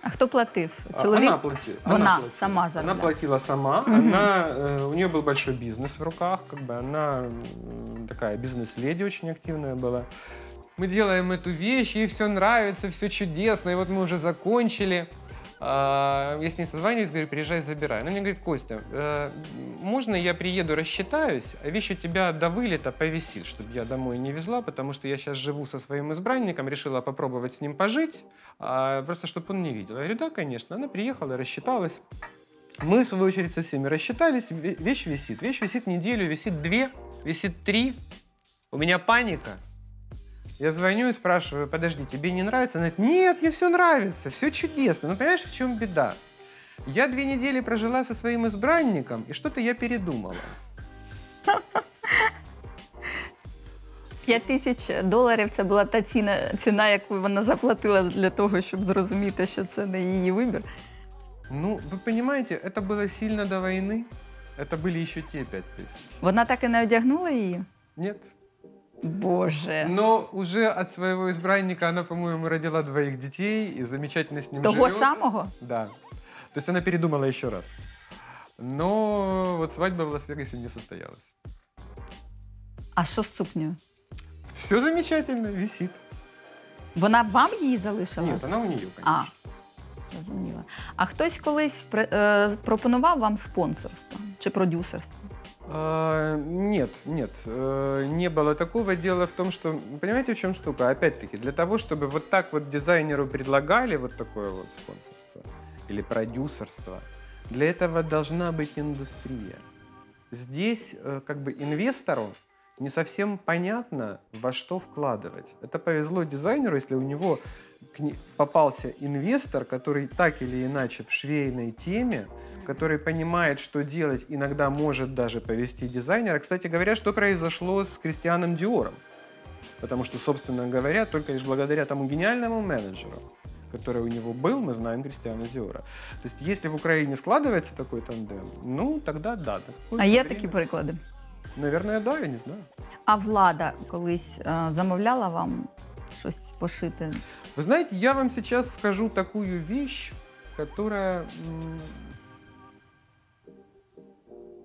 А хто платив? А, Чоловік? Она платила. Она платила. сама Она заробляла. платила сама. Мгм. Она, э, у нее был большой бизнес в руках. Как бы она м, такая бизнес-леди очень активная была. Мы делаем эту вещь, ей все нравится, все чудесно. И вот мы уже закончили. А, Я с ней созваниваюсь, говорю, приезжай, забирай. Она мне говорит, Костя, э, можно я приеду, рассчитаюсь, а вещь у тебя до вылета повисит, чтобы я домой не везла, потому что я сейчас живу со своим избранником, решила попробовать с ним пожить, а, просто чтобы он не видел. Я говорю, да, конечно. Она приехала, рассчиталась. Мы, в свою очередь, со всеми рассчитались. Ве- Вещь висит. Вещь висит неделю, висит две, висит три. У меня паника. Я звоню и спрашиваю, подожди, тебе не нравится? Она говорит, нет, мне все нравится, все чудесно. Ну, понимаешь, в чем беда? Я две недели прожила со своим избранником, и что-то я передумала. 5 тисяч доларів це була та ціна, ціна, яку вона заплатила для того, щоб зрозуміти, що це не її вибір. Ну, вы понимаете, это было сильно до войны. Это были еще те пять тысяч. Вона так і не одягнула її. Нет. Боже. Но уже от своего избранника она, по-моему, родила двоих детей и замечательно с ним Того живет. самого? Да. То есть она передумала еще раз. Но вот свадьба в Лас-Вегасе не состоялась. А що з сукнею? Все замечательно, висит. Вона вам її залишила? Нет, она у нее, А, конечно. зрозуміла. А хтось колись е, пропонував вам спонсорство чи продюсерство? А, нет, нет, э, не было такого. Дело в том, что, понимаете, в чем штука? Опять-таки, для того, чтобы вот так вот дизайнеру предлагали вот такое вот спонсорство или продюсерство, для этого должна быть индустрия. Здесь э, как бы инвестору не совсем понятно, во что вкладывать. Это повезло дизайнеру, если у него попался инвестор, который так или иначе в швейной теме, который понимает, что делать, иногда может даже повести дизайнера. Кстати говоря, что произошло с Кристианом Диором? Потому что, собственно говоря, только лишь благодаря тому гениальному менеджеру, который у него был, мы знаем Кристиана Диора. То есть, если в Украине складывается такой тандем, ну, тогда да. А є время- такі приклади? Наверное, да, я не знаю. А влада колись е, замовляла вам щось пошити? Вы знаете, я вам сейчас скажу такую вещь, которая, м,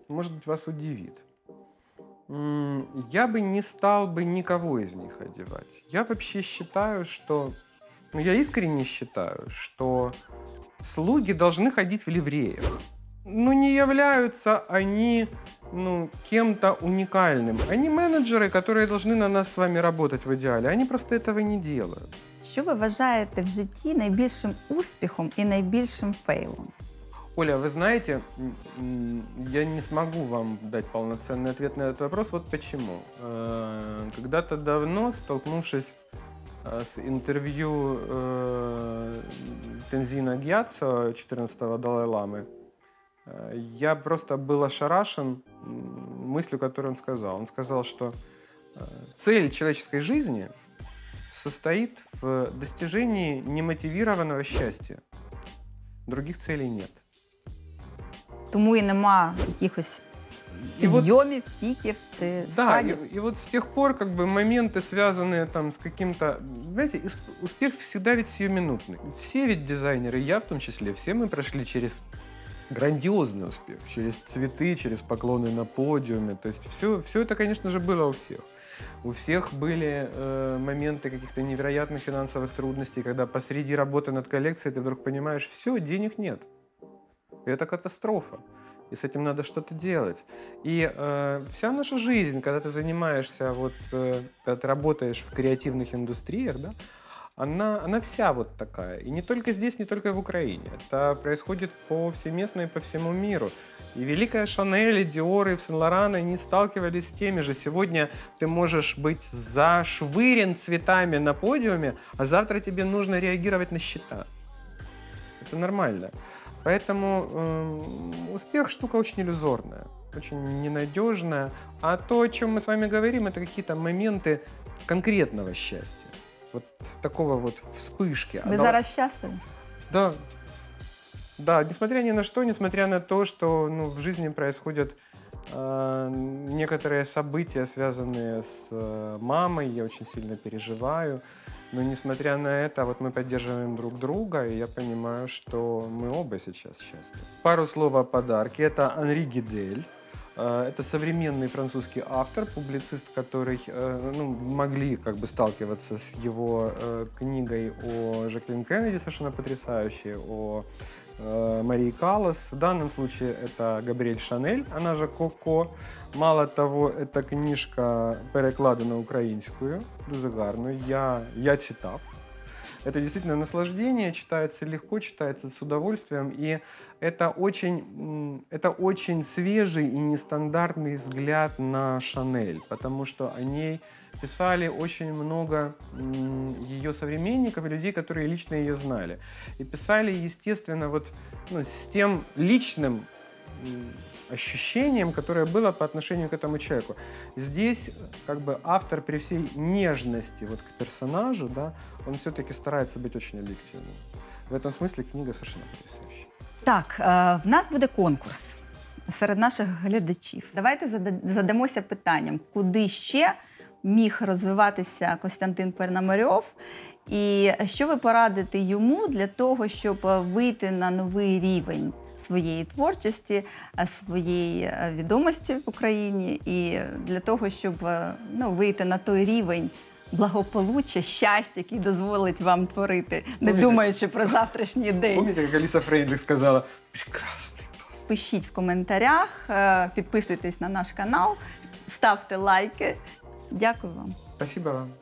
может быть, вас удивит. М, Я бы не стал бы никого из них одевать. Я вообще считаю, что... Ну, я искренне считаю, что слуги должны ходить в ливреях Ну, не являются они ну, кем-то уникальным. Они менеджеры, которые должны на нас с вами работать в идеале. Они просто этого не делают. Що ви вважаєте в житті найбільшим успіхом і найбільшим фейлом? Оля, вы знаете, м, м, я не смогу вам дать полноценный ответ на этот вопрос. Вот почему. Э, Когда-то давно, столкнувшись э, с интервью э, Тензина Гьяцо, 14-го Далай-Ламы, э, я просто был ошарашен м, мыслью, которую он сказал. Он сказал, что э, цель человеческой жизни состоит в достижении немотивированного счастья. Других целей нет. Тому і нема якихось И вот підйомів, піків, це Да, спадів. и, и вот с тех пор как бы моменты, связанные там с каким-то... Знаете, ис- успех всегда ведь сиюминутный. Все ведь дизайнеры, я в том числе, все мы прошли через грандиозный успех, через цветы, через поклоны на подиуме. То есть все, все это, конечно же, было у всех. У всех были э, моменты каких-то невероятных финансовых трудностей, когда посреди работы над коллекцией ты вдруг понимаешь, все, денег нет. Это катастрофа. И с этим надо что-то делать. И э, вся наша жизнь, когда ты занимаешься, вот, э, когда ты работаешь в креативных индустриях, да, она, она вся вот такая. И не только здесь, не только в Украине. Это происходит повсеместно и по всему миру. И великая Шанель, и Диор, и Сен-Лоран, они сталкивались с теми же. Сегодня ты можешь быть зашвырен цветами на подиуме, а завтра тебе нужно реагировать на счета. Это нормально. Поэтому эм, успех штука очень иллюзорная, очень ненадежная. А то, о чем мы с вами говорим, это какие-то моменты конкретного счастья. Вот такого вот вспышки. Ви Она- зараз щасливі? Да. Да, несмотря ни на что, несмотря на то, что ну, в жизни происходят э, некоторые события, связанные с э, мамой, я очень сильно переживаю. Но несмотря на это, вот мы поддерживаем друг друга, и я понимаю, что мы оба сейчас счастливы. Пару слов о подарке. Это Анри Гидель. Э, Это современный французский автор, публицист, который э, ну, могли как бы сталкиваться с его э, книгой о Жаклин Кеннеди, совершенно потрясающей, о Марии Каллас. В данном случае это Габриэль Шанель, она же Коко. Мало того, эта книжка перекладена українською, дуже гарно. Я, я читав. Это действительно наслаждение, читается легко, читается с удовольствием, и это очень, это очень свежий и нестандартный взгляд на Шанель, потому что о ней писали очень много ее современников и людей, которые лично ее знали. И писали, естественно, вот ну, с тем личным ощущением, которое было по отношению к этому человеку. Здесь как бы автор при всей нежности вот к персонажу, да, он все-таки старается быть очень объективным. В этом смысле книга совершенно потрясающая. Так, е, в нас буде конкурс серед наших глядачів. Давайте зада- задамося питанням, куди ще міг розвиватися Костянтин Пернамарьов. І що ви порадите йому для того, щоб е, вийти на новий рівень Своєї творчості, е, своєї е, відомості в Україні, і для того, щоб е, ну, вийти на той рівень благополуччя, щастя, який дозволить вам творити, не думаючи про завтрашній день. Помните, как Алиса Фрейндлих сказала, прекрасный тост. Пишіть в коментарях, підписуйтесь на наш канал, ставте лайки. Дякую вам. Спасибо вам.